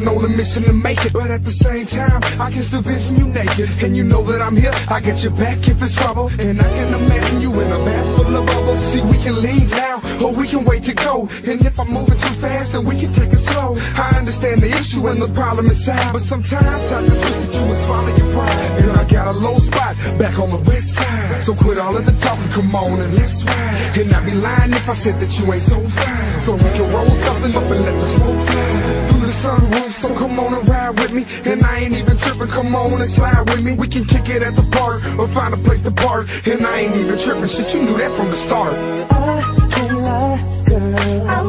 mission to make it, but at the same time, I can still vision you naked. And you know that I'm here, I get your back if it's trouble. And I can imagine you in a bath full of bubbles. See, we can leave now, or we can wait to go. And if I'm moving too fast, then we can take it slow. I understand the issue and the problem inside, but sometimes I just wish that you would swallow your pride. And I got a low spot back on the west side. So quit all of the talking, come on and let's ride. And I'd be lying if I said that you ain't so fine. So we can roll something up and let the smoke fly. Sunroof, so come on and ride with me. And I ain't even tripping, come on and slide with me. We can kick it at the park or find a place to park. And I ain't even tripping, shit, you knew that from the start. I can't lie, girl.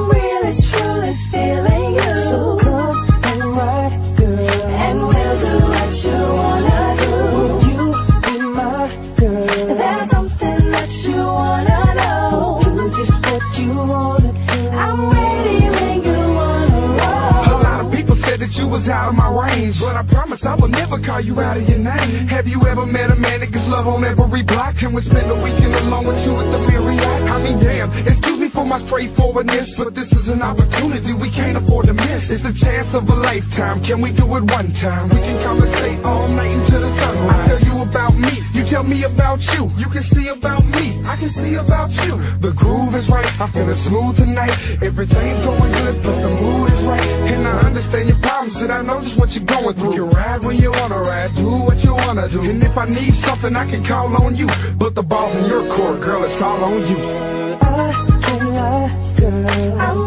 Was out of my range, but I promise I will never call you out of your name. Have you ever met a man that gets love on every block and would spend a weekend alone with you at the Marriott? I mean, damn, excuse me for my straightforwardness, but this is an opportunity we can't afford to miss. It's the chance of a lifetime. Can we do it one time? We can conversate all night until the sunrise. I tell you about me, you tell me about you. You can see about me, I can see about you. The groove is right, I feel it smooth tonight. Everything's going good, plus the mood I know just what you're going through. You can ride when you wanna ride, do what you wanna do. And if I need something, I can call on you. But the ball's in your court, girl, it's all on you. I can't lie, girl.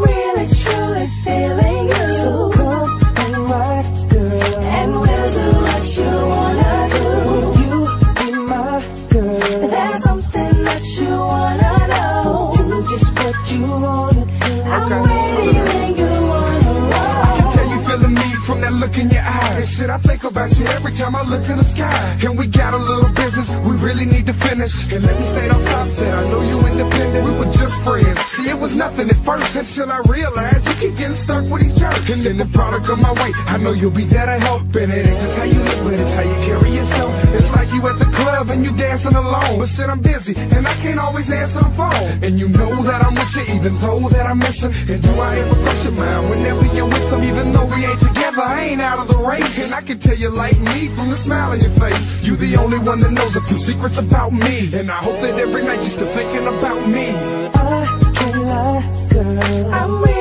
Look in your eyes. And shit, I think about you every time I look in the sky. And we got a little business we really need to finish. And let me stay on top that I know you independent. We were just friends. See, it was nothing at first until I realized you keep getting stuck with these jerks. And then the product of my way, I know you'll be there to help. And it ain't just how you look, but it's how you carry yourself. Like you at the club and you dancing alone. But shit, I'm busy and I can't always answer the phone. And you know that I'm with you, even though that I'm missing. And do I ever cross your mind whenever you're with them, even though we ain't together? I ain't out of the race. And I can tell you like me from the smile on your face. You the only one that knows a few secrets about me. And I hope that every night you're still thinking about me. I can't lie, girl. I'm